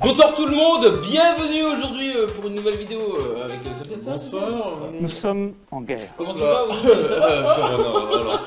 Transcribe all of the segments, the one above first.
Bonsoir tout le monde, bienvenue aujourd'hui euh, pour une nouvelle vidéo euh, avec euh, Sofiane. ça Bonsoir. Nous sommes en guerre. Comment tu vas Ça va Non, non,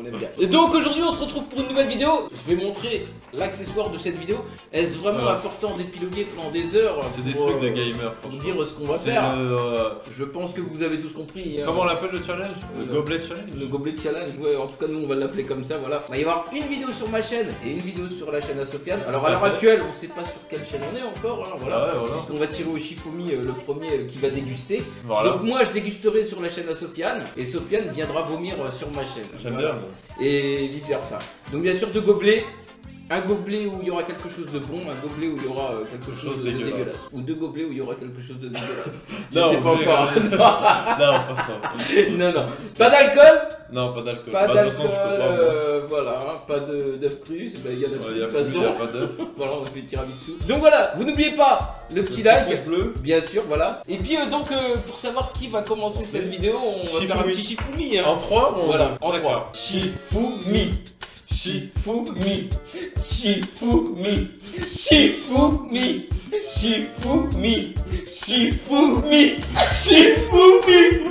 on aime bien. Et donc aujourd'hui on se retrouve pour une nouvelle vidéo. Je vais montrer l'accessoire de cette vidéo. Est-ce vraiment Ouais. important d'épiloguer pendant des heures C'est des pour, trucs de euh, gamer. pour dire ce qu'on va C'est faire le- Je pense que vous avez tous compris. hein. Comment on l'appelle le challenge? Le Le- gobelet challenge? Le gobelet challenge, ouais, en tout cas nous on va l'appeler comme ça, voilà. Il va y avoir une vidéo sur ma chaîne et une vidéo sur la chaîne à Sofiane. Alors à l'heure actuelle, on sait pas sur quelle chaîne on est encore, hein, voilà. Ouais, voilà. Puisqu'on va tirer au Shifumi euh, le premier euh, qui va déguster. Voilà. Donc moi je dégusterai sur la chaîne à Sofiane et Sofiane viendra vomir euh, sur ma chaîne. J'aime Voilà. bien. Et vice versa. Donc bien sûr deux gobelets. Un gobelet où il y aura quelque chose de bon, un gobelet où il y aura euh, quelque chose, Chose de dégueulasse. dégueulasse. Ou deux gobelets où il y aura quelque chose de dégueulasse. Je Non, sais pas encore. Non, pas ça. non, non. Pas d'alcool, Non, pas d'alcool. pas Bah, façon, d'alcool, euh, voilà, hein, pas de- d'œuf cru, bah, il y en a Ouais, plus de toute il y a façon. pas. Voilà, on fait le tiramisu. Donc voilà, vous n'oubliez pas le petit Le like, bleu. bien sûr, voilà. Et puis euh, donc euh, pour savoir qui va commencer cette vidéo, on va faire un petit Shifumi. Hein. En 3 Voilà, en D'accord. 3. Shifumi. Shifumi. Shifumi. Shifumi. Shifumi. Shifumi. Shifumi.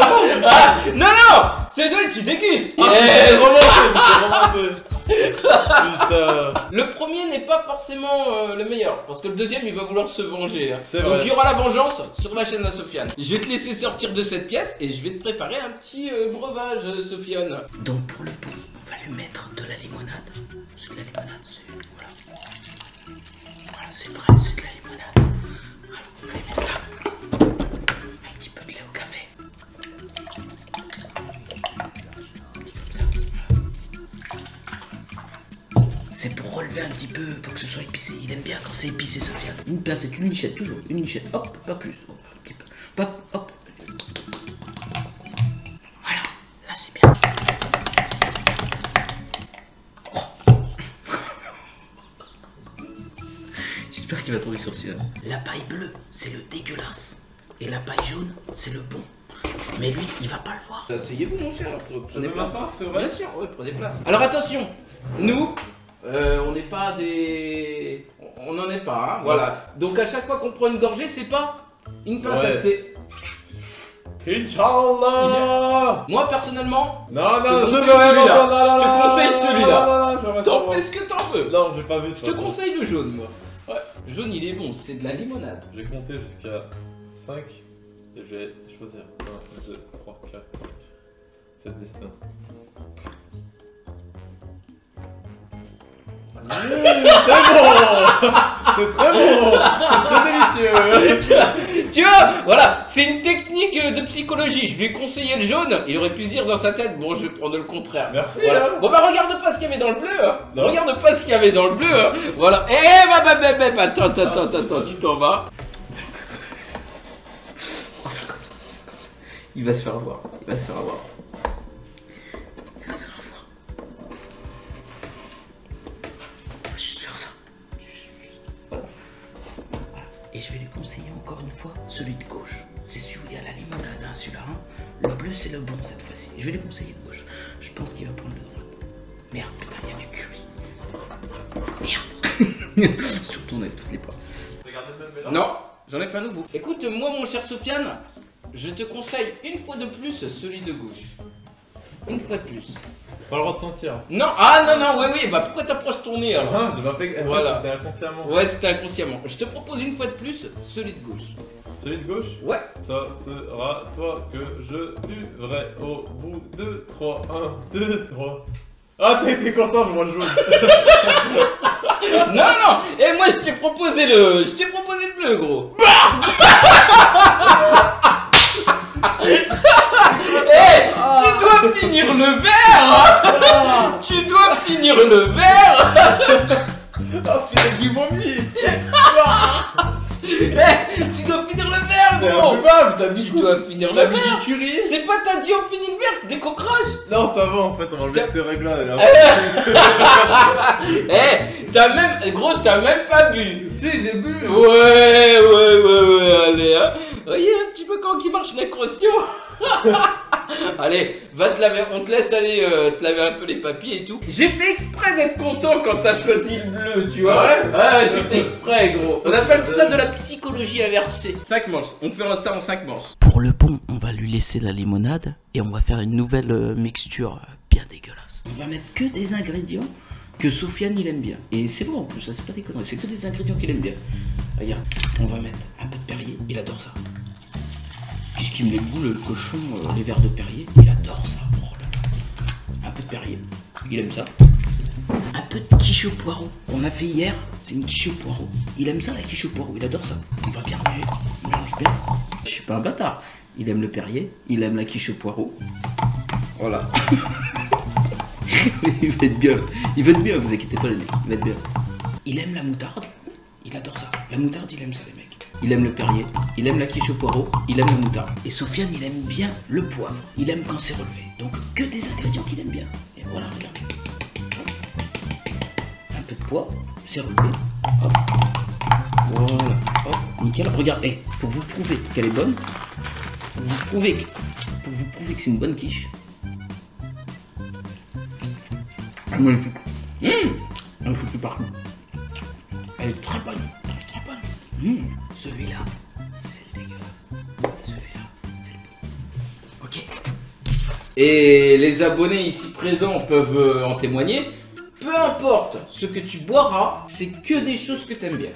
Ah, non, non C'est toi, tu dégustes Ah, Eh, c'est remonté, c'est remonté. Putain. Le premier n'est pas forcément euh, le meilleur, parce que le deuxième il va vouloir se venger. hein. C'est Donc vrai. il y aura la vengeance sur la chaîne à Sofiane. Je vais te laisser sortir de cette pièce et je vais te préparer un petit euh, breuvage, euh, Sofiane. Donc pour le pot, on va lui mettre de la limonade. C'est de la limonade, c'est voilà. Voilà, c'est vrai, c'est de la limonade. Alors on va lui mettre là Relever un petit peu, pour que ce soit épicé. Il aime bien quand c'est épicé, Sofiane. Une pincette, une lichette, toujours. Une lichette. Hop, pas plus. Hop, un petit peu. Hop, hop. Voilà, là c'est bien. Oh. J'espère qu'il va tomber sur celui-là. La paille bleue, c'est le dégueulasse. Et la paille jaune, c'est le bon. Mais lui, il va pas le voir. Asseyez-vous, mon cher. Prenez place. c'est Bien sûr, ouais, prenez place. Alors attention, nous, euh, on n'est pas des. On n'en est pas, hein, voilà. Donc à chaque fois qu'on prend une gorgée, c'est pas une pincette, Ouais. c'est. Inch'Allah Moi personnellement, Non, non, je veux rien Je te conseille celui-là. t'en fais ce que t'en veux. Non, j'ai pas vu Je te conseille le jaune, moi. Ouais. Le jaune, il est bon, c'est de la limonade. J'ai compté jusqu'à 5 et je vais choisir 1, 2, 3, 4, 5. C'est le destin. Mmh, c'est bon C'est très bon C'est très délicieux Tu vois, voilà, c'est une technique de psychologie. Je lui ai conseillé le jaune, il aurait pu se dire dans sa tête, bon, je vais prendre le contraire. Merci Voilà. hein. Bon bah regarde pas ce qu'il y avait dans le bleu, hein. Regarde pas ce qu'il y avait dans le bleu, hein. Voilà. Eh bah bah bah bah, bah, attends, attends, attends, attends, attends, tu t'en vas. On va faire comme ça, comme ça. Il va se faire avoir, il va se faire avoir. Celui de gauche. C'est celui où il y a la limonade, hein, celui-là. hein. Le bleu, c'est le bon cette fois-ci. Je vais lui conseiller de gauche. Je pense qu'il va prendre le droit. Merde, putain, il y a du curry. Merde. Surtout, on a toutes les mélange. Non, j'en ai fait un nouveau. Écoute, moi, mon cher Sofiane, je te conseille une fois de plus celui de gauche. Une fois de plus. Pas le droit de sentir. Non, ah non, non, oui, oui, bah pourquoi t'approches ton nez alors Ah, j'ai pas fait. Voilà. C'était inconsciemment. Ouais, c'était inconsciemment. Je te propose une fois de plus celui de gauche. Celui de gauche Ouais. Ça sera toi que je tuerai au bout de 3. 1, 2, 3. Ah, été content, moi le jaune. Non, non Et moi, je t'ai proposé le... Je t'ai proposé le bleu, gros le verre Oh, tu as du vomi Eh Tu dois finir le verre, C'est gros. imbuvable, t'as mis Tu dois finir le T'as mis verre du curry C'est pas t'as dit on finit le verre dès qu'on crache Non, ça va en fait, on va enlever cette règle-là. là. Eh T'as même... Gros, t'as même pas bu. Si, j'ai bu. Ouais, ouais, ouais, ouais, allez, hein. Voyez un petit peu quand qui marche l'inconscient Allez, va te laver, on te laisse aller euh, te laver un peu les papiers et tout. J'ai fait exprès d'être content quand t'as choisi le bleu, tu vois. Ouais. Ouais, j'ai fait exprès, gros. On appelle ça de la psychologie inversée. 5 manches, on fait ça en 5 manches. Pour le bon, on va lui laisser la limonade et on va faire une nouvelle euh, mixture euh, bien dégueulasse. On va mettre que des ingrédients que Sofiane il aime bien. Et c'est bon en plus, ça c'est pas des conneries, c'est que des ingrédients qu'il aime bien. Regarde, on va mettre un peu de Perrier, il adore ça. Puisqu'il me les goût, le cochon, euh, les verres de Perrier, il adore ça. Oh là. Un peu de Perrier, il aime ça. Un peu de quiche au poireau. On a fait hier, c'est une quiche au poireau. Il aime ça la quiche au poireau, il adore ça. On va bien remuer, on mélange bien. Je suis pas un bâtard. Il aime le Perrier, il aime la quiche au poireau. Voilà. il va être bien. Il va être bien, vous inquiétez pas les mecs, il va être bien. Il aime la moutarde, il adore ça. La moutarde, il aime ça les mecs. Il aime le Perrier, il aime la quiche au poireau, il aime la moutarde. Et Sofiane, il aime bien le poivre. Il aime quand c'est relevé. Donc que des ingrédients qu'il aime bien. Et voilà, regardez. Un peu de poivre, c'est relevé. Hop. Voilà. Hop. Nickel. Regarde, eh, pour vous prouver qu'elle est bonne, pour vous prouver que, vous que c'est une bonne quiche. Ah. Mmh Elle fout plus partout. Elle est très bonne. Très bonne. Mmh. Celui-là, c'est le dégueulasse. Celui-là, c'est le bon. Ok. Et les abonnés ici présents peuvent euh, en témoigner. Peu importe ce que tu boiras, c'est que des choses que t'aimes bien.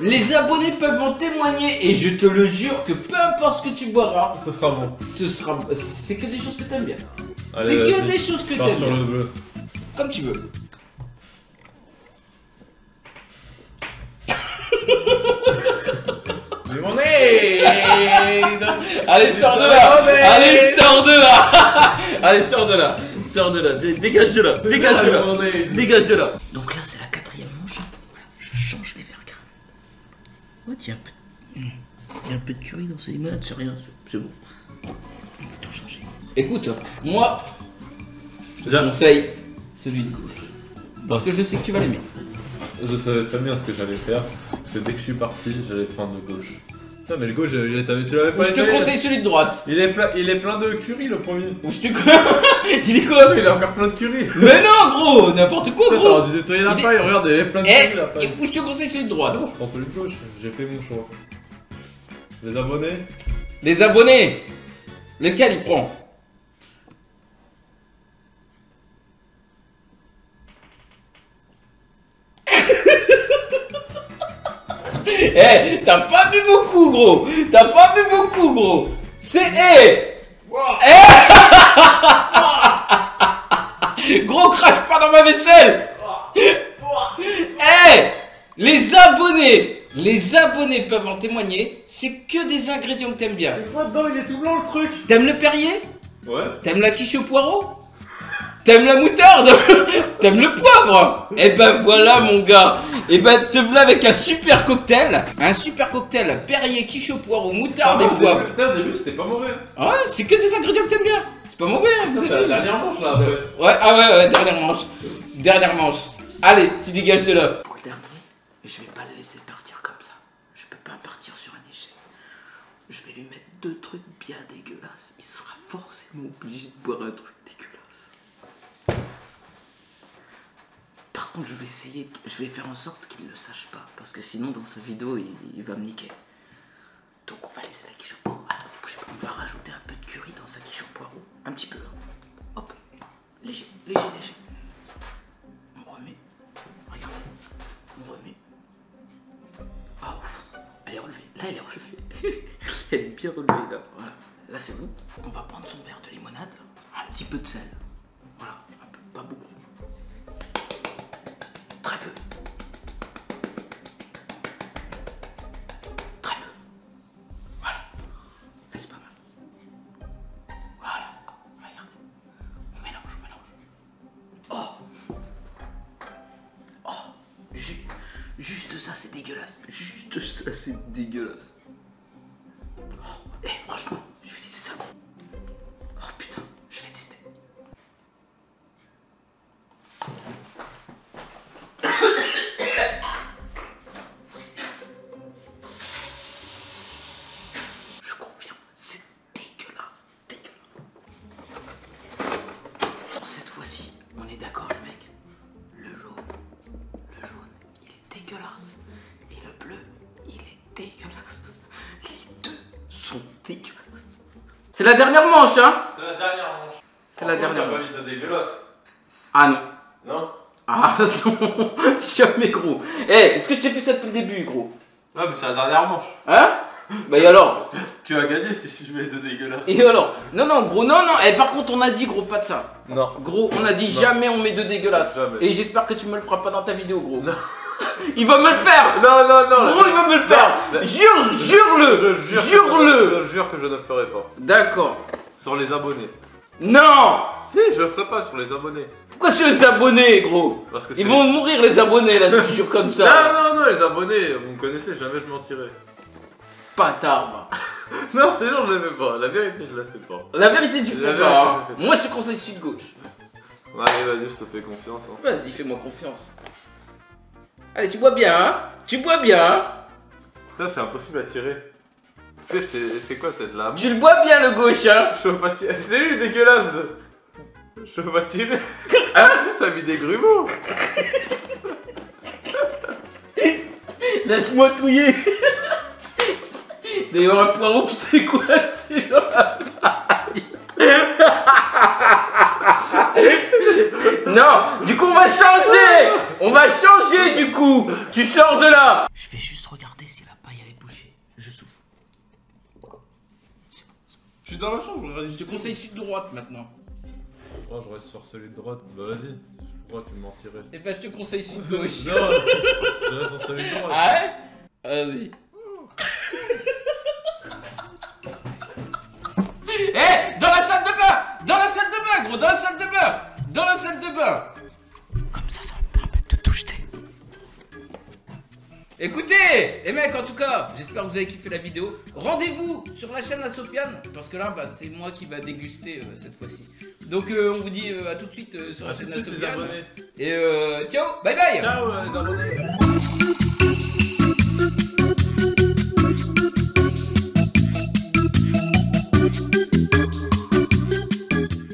Les abonnés peuvent en témoigner et je te le jure que peu importe ce que tu boiras, Ce sera bon. ce sera, c'est que des choses que t'aimes bien. C'est que des choses que t'aimes bien. Comme tu veux. Allez, sors de là Allez, sors de là Allez, sors de là Sors de là Dé- Dégage de là Dégage de là. Dégage de là Donc là, c'est la quatrième manche. Voilà, je change les verres. Ouais, il y a un peu... Il y a un peu de curry dans ces limonades, c'est rien, c'est- bon. On va tout changer. Écoute, moi, je conseille celui de gauche. Parce que je sais que tu vas l'aimer. Je savais très bien ce que j'allais faire. Parce que dès que je suis parti, j'allais prendre de gauche. Putain, mais le gauche, t'avais- tu l'avais pas Je te essayé conseille celui de droite. Il est, plein, il est plein de curry le premier. Ou je te... Il est quoi Il a encore plein de curry. Mais non, gros N'importe quoi, Putain, gros T'aurais dû nettoyer la Il est- paille, regarde, il y avait plein de Eh, curry la paille. je te conseille celui de droite. Non, je prends celui de gauche, j'ai fait mon choix. Les abonnés Les abonnés Lequel il prend? Eh, t'as pas bu beaucoup, gros. T'as pas bu beaucoup, gros. C'est... Eh. Eh. Gros, crache pas dans ma vaisselle. Eh. Les abonnés Les abonnés peuvent en témoigner, c'est que des ingrédients que t'aimes bien. C'est quoi dedans Il est tout blanc le truc. T'aimes le Perrier? Ouais. T'aimes la quiche au poireau? T'aimes la moutarde T'aimes le poivre Eh ben voilà mon gars Eh ben te voilà avec un super cocktail Un super cocktail Perrier, quiche au poireau, moutarde et au poivre au début c'était pas mauvais. Ah Ouais, c'est que des ingrédients que t'aimes bien C'est pas mauvais hein, C'est la dernière manche là après. Ouais, ah ouais, ouais, dernière manche Dernière manche Allez, tu dégages de là Pour le dernier, je vais pas le laisser partir comme ça. Je peux pas partir sur un échec. Je vais lui mettre deux trucs bien dégueulasses. Il sera forcément obligé de boire un truc dégueulasse. Par je vais essayer, je vais faire en sorte qu'il ne le sache pas, parce que sinon dans sa vidéo, il, va me niquer. Donc on va laisser la quiche au poireau. On va rajouter un peu de curry dans sa quiche au poireau. Un petit peu. hein. Hop. Léger, léger, léger. On remet. Regardez. On remet. Ah ouf. Elle est relevée. Là, elle est relevée. elle est bien relevée là. Voilà. Là, c'est bon. On va prendre son verre de limonade. Un petit peu de sel. Voilà. Juste ça, c'est dégueulasse. C'est la dernière manche, hein C'est la dernière manche. C'est la dernière T'as pas manche. mis de dégueulasse. Ah non. Non Ah non, jamais gros. Eh, est-ce que je t'ai fait ça depuis le début, gros? Ouais, mais c'est la dernière manche. Hein? Bah et alors Tu as gagné si, si je mets de dégueulasse. Et alors Non, non, gros, non, non. Eh, par contre, on a dit, gros, pas de ça. Non. Gros, on a dit Non. jamais on met de dégueulasse. Jamais. Et j'espère que tu me le feras pas dans ta vidéo, gros. Non. Il va me le faire Non, non, non. Gros, il va me le faire Non. Jure, jure-le Je jure. Jure-le Je jure que je ne le ferai pas. D'accord. Sur les abonnés. Non Si, je le ferai pas sur les abonnés. Pourquoi sur les abonnés, gros Parce que c'est. Ils vont mourir, les abonnés, là, si tu jures comme ça. Non, non, non, les abonnés, vous me connaissez, jamais je mentirai. Patard. Non, je te jure, je le fais pas. La vérité, je la fais pas. La vérité, tu La fais pas. hein. pas. Moi, je te conseille sud-gauche. Allez, vas-y, je te fais confiance. Hein. Vas-y, fais-moi confiance. Allez, tu bois bien, hein Tu bois bien, hein Ça, c'est impossible à tirer. C'est quoi, c'est de la. Tu le bois bien, le gauche, hein Je peux pas tirer. C'est lui, dégueulasse Je peux pas tirer. Hein T'as mis des grumeaux Laisse-moi touiller D'ailleurs, un poireau qui s'est coincé dans la paille. Non, du coup, on va changer On va changer, du coup Tu sors de là Je vais juste regarder si la paille, elle est bougée. Je souffle. Je suis dans la chambre, je regarde. Je te conseille sud-droite, maintenant. Oh, je reste sur celui de droite. Bah, vas-y. Pourquoi tu me mentirais? Et ben, je te conseille sud-gauche. Non, je reste sur celui de droite. Ah ouais? Vas-y. Gros Dans la salle de bain Dans la salle de bain Comme ça, ça va me permettre de tout jeter. Écoutez Les mecs, en tout cas, j'espère que vous avez kiffé la vidéo. Rendez-vous sur la chaîne à Sofiane, parce que là, bah, c'est moi qui va déguster euh, cette fois-ci. Donc, euh, on vous dit euh, à tout de suite euh, sur la À chaîne de à Sofiane. Et euh, ciao Bye bye Ciao, les abonnés